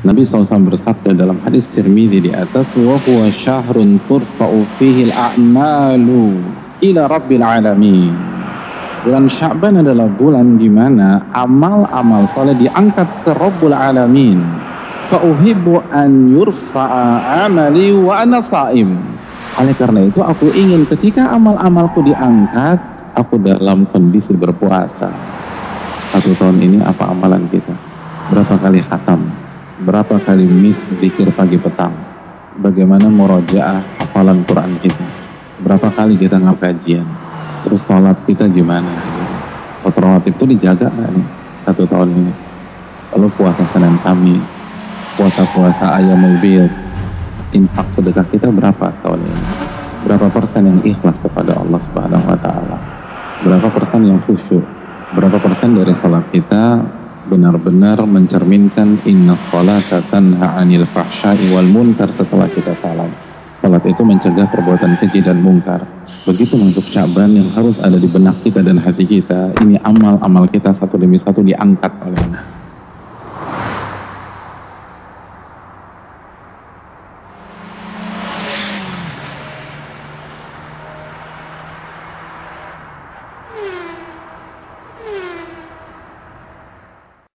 Nabi SAW bersabda dalam hadis Tirmidzi di atas wa huwa syahrun turfa'u fihi al-a'malu ila rabbil alamin. Bulan Sya'ban adalah bulan di mana amal-amal soleh diangkat ke Rabbul Alamin. Fa uhibbu an yurfa'a amali wa ana sa'im. Oleh karena itu aku ingin ketika amal-amalku diangkat, aku dalam kondisi berpuasa. Satu tahun ini apa amalan kita? Berapa kali khatam? Berapa kali miss zikir pagi petang? Bagaimana murojaah hafalan Quran kita? Berapa kali kita ngapain terus sholat kita gimana? Sholat itu dijaga nggak nih satu tahun ini? Lalu puasa Senin Kamis puasa-puasa ayam bid infak sedekah kita berapa setahun ini? Berapa persen yang ikhlas kepada Allah Subhanahu wa taala? Berapa persen yang khusyuk? Berapa persen dari salat kita benar-benar mencerminkan inna sholata tanha anil fahsyai wal munkar setelah kita salam. Salat itu mencegah perbuatan keji dan mungkar. Begitu masuk Syaban yang harus ada di benak kita dan hati kita. Ini amal-amal kita satu demi satu diangkat oleh Allah.